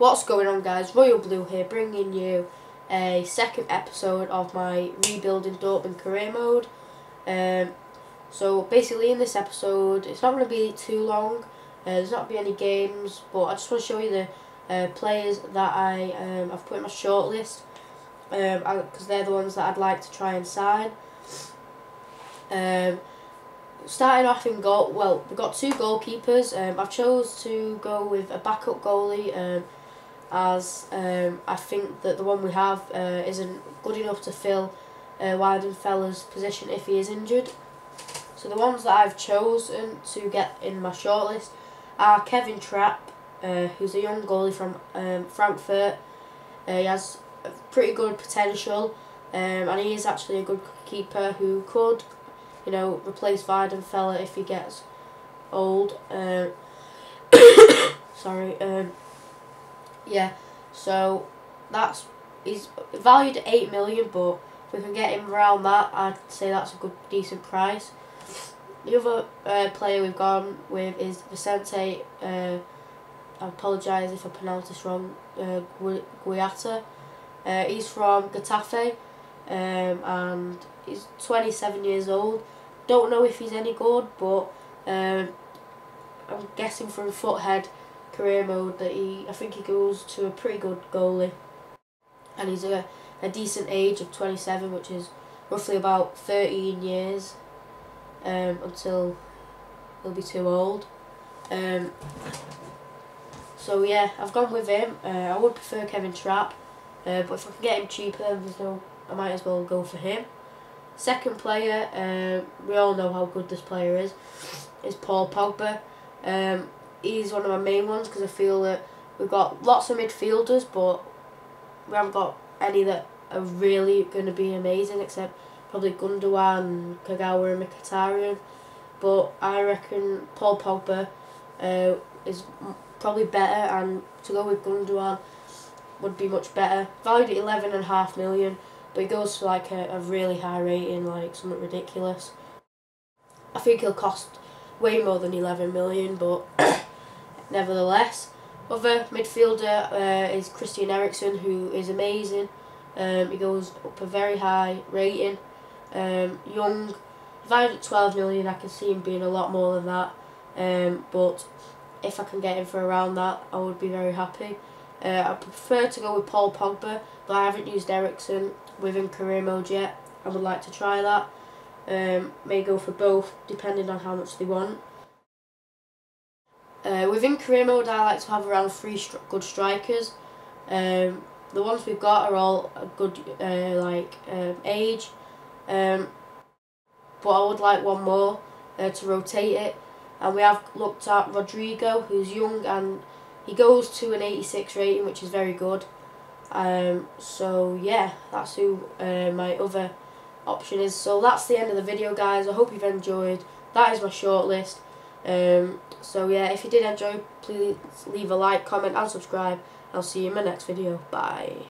What's going on guys, Royal Blue here bringing you a second episode of my Rebuilding Dortmund career mode. Um, so basically in this episode, it's not going to be too long, uh, there's not going to be any games, but I just want to show you the uh, players that I, um, I've put in my shortlist, because um, they're the ones that I'd like to try and sign. Um, starting off in goal, well, we've got two goalkeepers. Um, I've chose to go with a backup goalie um, as um, I think that the one we have uh, isn't good enough to fill uh, Weidenfeller's position if he is injured. So the ones that I've chosen to get in my shortlist are Kevin Trapp, uh, who's a young goalie from um, Frankfurt. Uh, he has pretty good potential um, and he is actually a good keeper who could you know, replace Weidenfeller if he gets old. Uh, sorry. Um, yeah, so that's he's valued at eight million, but if we can get him around that, I'd say that's a good decent price. The other uh, player we've gone with is Vicente. Uh, I apologise if I pronounce this wrong. Uh, Guaita. Uh, he's from Getafe, um, and he's 27 years old. Don't know if he's any good, but um, I'm guessing from Futhead career mode that he, I think he goes to a pretty good goalie. And he's a, a decent age of 27, which is roughly about 13 years um, until he'll be too old. Um, so yeah, I've gone with him. Uh, I would prefer Kevin Trapp, uh, but if I can get him cheaper, then there's no, I might as well go for him. Second player, um, we all know how good this player is, is Paul Pogba. Um, he's one of my main ones because I feel that we've got lots of midfielders, but we haven't got any that are really going to be amazing, except probably Gundogan, Kagawa and Mkhitaryan. But I reckon Paul Pogba uh, is probably better, and to go with Gundogan would be much better. Valued at eleven and a half million. But he goes for like a, a really high rating, like something ridiculous. I think he'll cost way more than 11 million, but nevertheless. Other midfielder uh, is Christian Eriksen, who is amazing. Um, he goes up a very high rating. Um, young, valued at 12 million, I can see him being a lot more than that. Um, but if I can get him for around that, I would be very happy. Uh, I prefer to go with Paul Pogba, but I haven't used Eriksen within career mode yet. I would like to try that. Um, may go for both, depending on how much they want. Uh, within career mode, I like to have around three stri good strikers. Um, the ones we've got are all a good uh, like um, age, um, but I would like one more uh, to rotate it. And we have looked at Rodrigo, who's young and he goes to an 86 rating, which is very good. Um, so yeah, that's who uh, my other option is. So that's the end of the video, guys. I hope you've enjoyed. That is my shortlist. Um, so yeah, if you did enjoy, please leave a like, comment and subscribe. I'll see you in my next video. Bye.